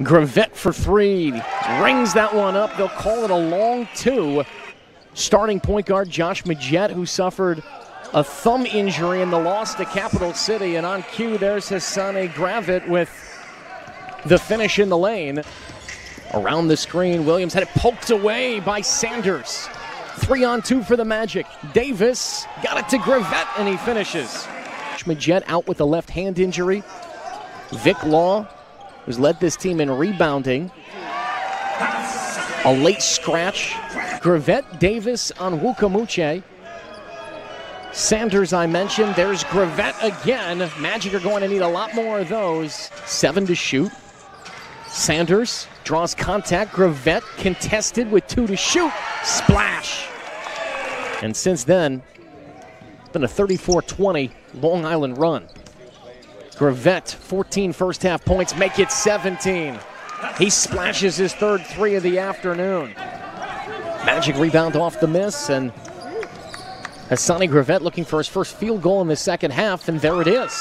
Gravett for three. Rings that one up. They'll call it a long two. Starting point guard Josh Magette, who suffered a thumb injury in the loss to Capital City. And on cue, there's Hassani Gravett with the finish in the lane. Around the screen, Williams had it poked away by Sanders. Three on two for the Magic. Davis got it to Gravett and he finishes. Magette out with a left hand injury. Vic Law, who's led this team in rebounding. A late scratch. Gravett, Davis on Wukamuche. Sanders, I mentioned. There's Gravett again. Magic are going to need a lot more of those. Seven to shoot. Sanders draws contact. Gravett contested with two to shoot. Splash. And since then, it's been a 34 20 Long Island run. Gravett, 14 first half points, make it 17. He splashes his third three of the afternoon. Magic rebound off the miss, and Hassani Gravett looking for his first field goal in the second half, and there it is.